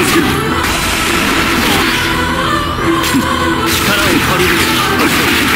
力を借りる。